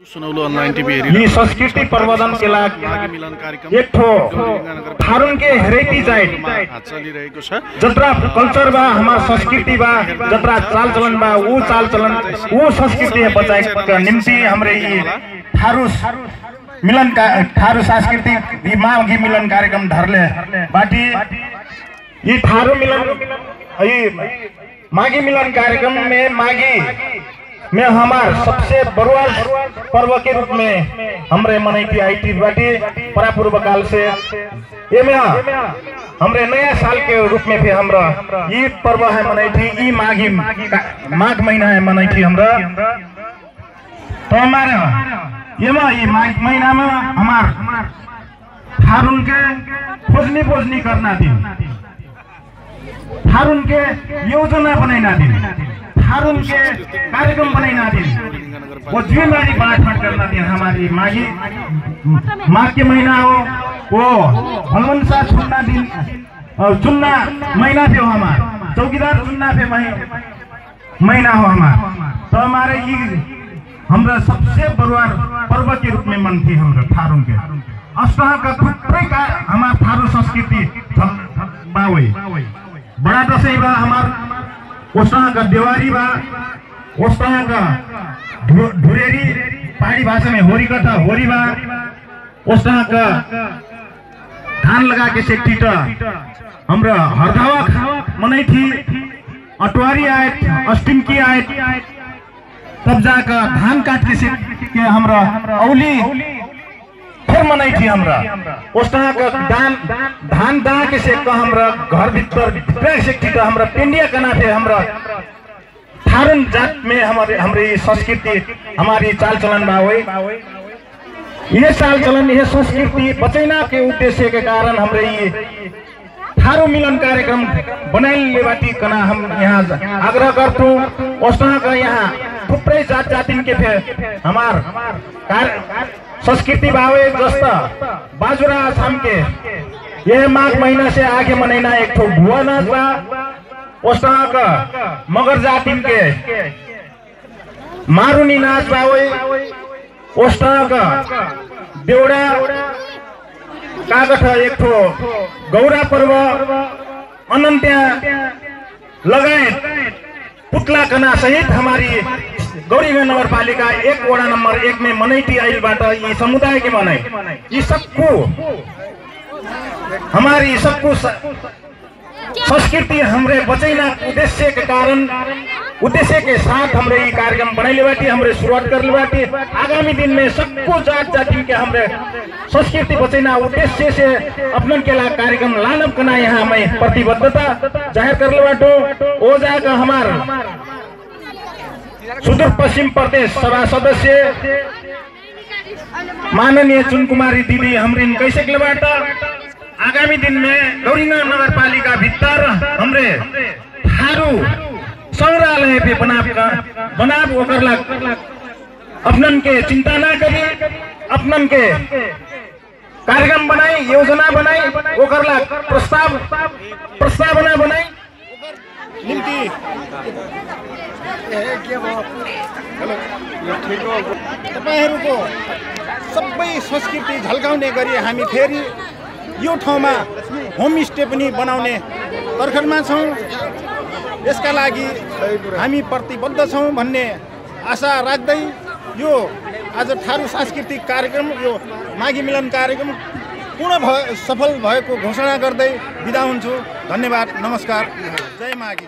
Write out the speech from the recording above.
सुनौलो online TV संस्कृति के लागि माघी मिलन कार्यक्रम एक ठो गौरीगङ्गा थारुन के हेरिटेज चलिरहेको छ। जत्रा कल्चर बा हमार संस्कृति बा जत्रा चाल चलन बा ऊ चाल चलन ऊ संस्कृति बचाए निम्ति हमरे यी थारू मिलन का थारू सांस्कृतिक माघी मिलन कार्यक्रम धरले बाटी। ये थारू मिलन ये माघी मिलन कार्यक्रम में माघी में हमार सबसे बरुआ पर्व के रूप में हमरे मनाई थी आई थी बाटी परापूर्व काल से। ये में हमरे नया साल के रूप में भी हमरा ये पर्व है मनाई थी ये माघी माघ महीना है मनाई थी हमरा। तो हमारे ये में ये माघ महीना में हमार थारुन के खोजनी पोजनी करना थी थारुन के योजना बनाइना दिन। थारुन के कार्यक्रम बनाइना दिन वो ज़िम्मेदारी बांट करना दिन हमारी माघी माघ के महीना हो, वो हनुमान शाह चुनना दिन चुनना महीना हो हमार। चौकीदार चुनना मही- महीना हो हमार। तो हमारे ये हमरा सबसे बरुआ पर्व के रूप में मनती हमरा थारुन के अष्टह का थुप्रै का हमार थारू संस्कृति छन्- बा बड़ा बा हमार का देवारी बा ढु- ढुरेरी पहाड़ी भाषा में होरी कथा होरी बा का धान लगा के सेक्टी हमरा हरदावा मनाई थी अटवारी आए अस्टिम की आए तब जाकर धान काट के सेक के हमरा औली फिर मनाई थी हमरा। उस तरह का दान धान दा के सेक का हमरा, घर भीतर भित्र सेक थी हमरा पिंडिया कना थे हमरा। थारन जात में हमारे हमारी संस्कृति, हमारी चाल चलन बा होई ये चाल चलन ये संस्कृति बचैना के उद्देश्य के कारण हमरे ये थारू मिलन कार्यक्रम बनाइले बाटी कना हम यहाँ आग्रह करतु ओसना का यहाँ थुप्रै जात जातिन के थे हमार कार्य संस्कृति भावे जस्ता बाजुरा के यह माघ महीना से आगे मनाइना एक ठो भुआ नाच बा। मगर जातिन के मारुनी नाच बा वही ओसना का देउडा कागठ एक ठो गौरा पर्व अनन्त्या लगायत पुतला कना सहित हमारी गौरीगंज नगर पालिका एक वडा नंबर एक में मनैटी आइलबाट यी समुदाय के मनाई यी सबको, हमारी सबको संस्कृति हमरे बचैना उद्देश्य के कारण उद्देश्य के साथ हमरे ये कार्यक्रम बनैले बाटी, हमरे शुरुआत करले बाटी। आगामी दिन में सबको जात जाति के हमरे संस्कृति बचैना उद्देश्य से अपनन के ला कार्यक्रम लानब कना यहाँ हमें प्रतिबद्धता ज़ाहिर करले बाटो। ओ जाकर हमार सुदूर पश्चिम प्रदेश सभा सदस्य माननीय चुन कुमारी दीदी हमरिन कैसे बाट आगामी दिन में गौरीगंज नगर पालिका भीतर हमरे थारू संग्रहालय पे बनाब का- बनाब ओकर ला अपनन के चिंता ना करी अपनन के कार्यक्रम बनाई योजना बनाई ओकर ला प्रस्ताव प्रस्तावना बनाई निम्ति तपाईँहरूको सबै संस्कृति झल्काउने गरी हामी फेरि यो ठाउँमा होमस्टे पनि बनाउने तर्खरमा छौँ। यसका लागि हामी प्रतिबद्ध छौँ भन्ने आशा राख्दै यो आज थारू सांस्कृतिक कार्यक्रम यो माघी मिलन कार्यक्रम पूर्ण भयो सफल भएको घोषणा गर्दै बिदा हुन्छु। धन्यवाद नमस्कार। जय माघी।